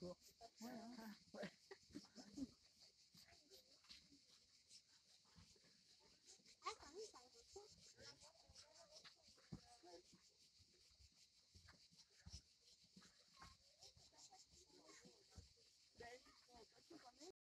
我也看。哎，等一等，